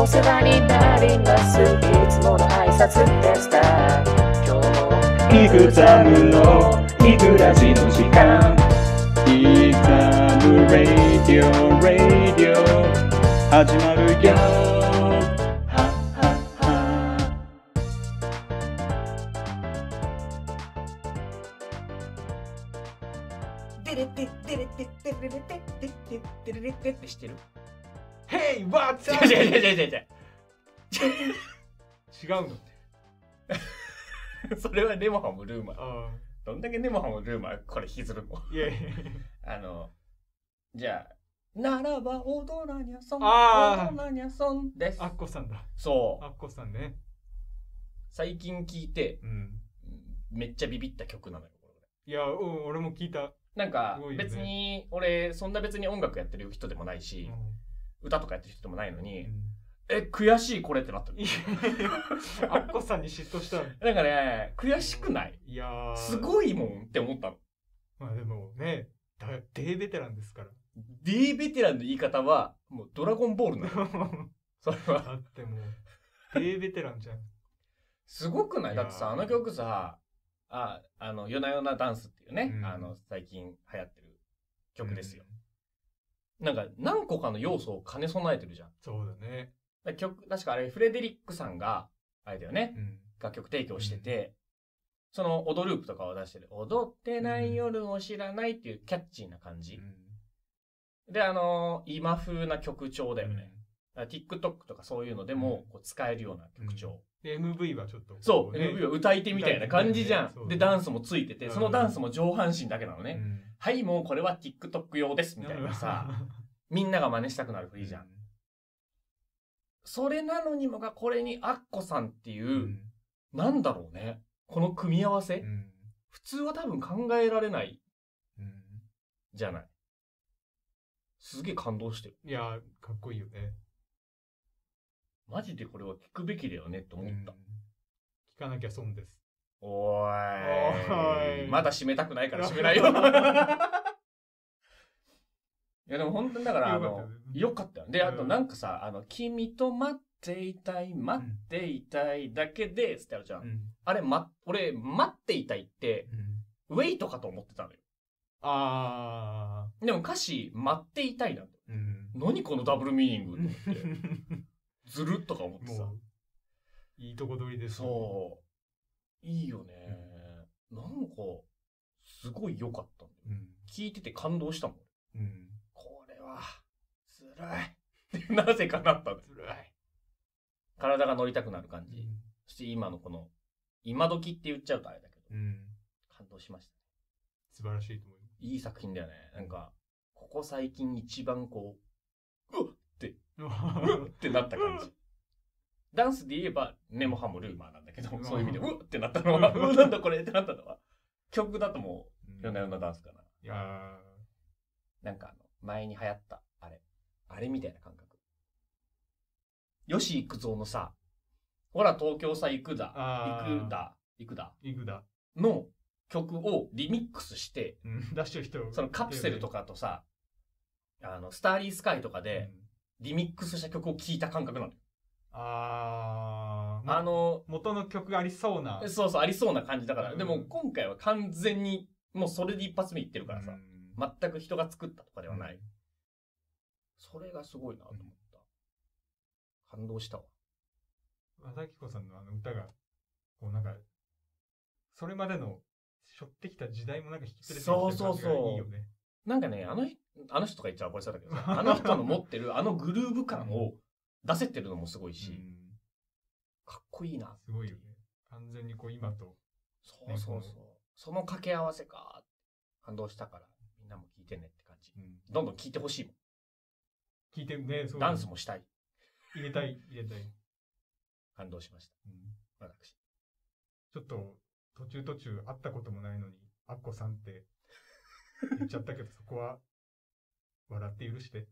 お世話になります。いつもの挨拶でした。今日もイグザムのイグラジの時間イグザムラディオラディオ始まるよはははデレテデレテデレレテデレテデレレテって知ってる Hey, what's 違 up? う違う違う違う違う違うのそれはネモハムルーマーあどんだけネモハムルーマーこれ引きずるのあ。いやいやいあのじゃあならば踊らにゃそんあー踊らにゃそんですや。アッコさんだ。そうアッコさんね。最近聞いてうん。めっちゃビビった曲なのよこれいや、うん、俺も聞いた。なんかすごいよね別に俺そんな別に音楽やってる人でもないし、歌とかやってる人でもないのうに、ん。え悔しいこれってなったさんに嫉妬したの。なんかね悔しくない？いやー。すごいもんって思ったの。まあでもね、だデーベテランですから。D ベテランの言い方はもうドラゴンボールなの。それは。だってもう、デーベテランじゃん。すごくない？だってさあの曲さああの「夜な夜なダンス」っていうね、うん。あの最近流行ってる曲ですよ、なんか何個かの要素を兼ね備えてるじゃん。そうだね。だ曲確かあれフレデリックさんがあれだよね。うん。楽曲提供してて、その「踊ループ」とかを出してる「踊ってない夜を知らない」っていうキャッチーな感じ、であの今風な曲調だよね、だから TikTok とかそういうのでもこう使えるような曲調、で、MV はちょっと。そう、ね MV は歌い手みたいな感じじゃん。そうで、ダンスもついてて、うんそのダンスも上半身だけなのね。うんはい、もうこれは TikTok 用です、みたいなさ、みんなが真似したくなる振りじゃん。それなのにもが、これにアッコさんっていうう、ん。なんだろうね。この組み合わせ、うん。普通は多分考えられないうんじゃない。すげえ感動してる。いや、かっこいいよね。マジでこれは聞くべきだよねって思った。うん聞かなきゃ損です。おーいまだ締めたくないから締めないよ。いやでも本当にだから、あのよかったよ。で、あとうんなんかさ、あの、君と待っていたい、待っていたいだけで、つってあるじゃん。うんあれ、ま、俺、待っていたいって、うんウェイトかと思ってたのよ。あでも歌詞、待っていたいなん。何このダブルミーニングって。ずるっとか思ってさ。いいとこ取りです。そう。いいよね。なんか、すごい良かったんだよ。うん。聞いてて感動したもん。うん。これは、辛い。ってなぜかなったんです。辛い。体が乗りたくなる感じ。そして今のこの、今時って言っちゃうとあれだけど、うん。感動しました。素晴らしいと思いいい作品だよね。なんか、ここ最近一番こう、って、うまっってなった感じ。ダンスで言えば、ネモハムルーマーなんだけど、うんそういう意味で、うっってなったのは、うなんだこれってなったのは、曲だともす。う、夜な夜なダンスかな。いやなんかあの、前に流行った、あれ。あれみたいな感覚。吉幾三のさ、ほら東京さ行くだ、行くだ、行くだ、ー、イグだ。の曲をリミックスして、うん。出してる人。そのカプセルとかとさ、あの、スターリースカイとかで、リミックスした曲を聴いた感覚なのよ。あー。あ、の、元の曲がありそうな。そうそう、ありそうな感じだから。うんでも今回は完全に、もうそれで一発目いってるからさ、うん全く人が作ったとかではない。。それがすごいなと思った。感動したわ。和田アキ子さんのあの歌が、こうなんか、それまでの、背負ってきた時代もなんか引き連れてきてる感じがそうそうそういいよね。なんかね、あの人、あの人とか言っちゃうこれそうだけどさ、あの人の持ってるあのグルーヴ感を出せてるのもすごいし、うんかっこいいな。すごいよね。完全にこう今と。そうそうそう。その掛け合わせか。感動したから、みんなも聞いてねって感じ。うんどんどん聞いてほしいもん。聞いてね、そうダンスもしたい。入れたい、入れたい。感動しました。うん私。ちょっと、途中途中会ったこともないのに、アッコさんって言っちゃったけど、そこは、笑って許して。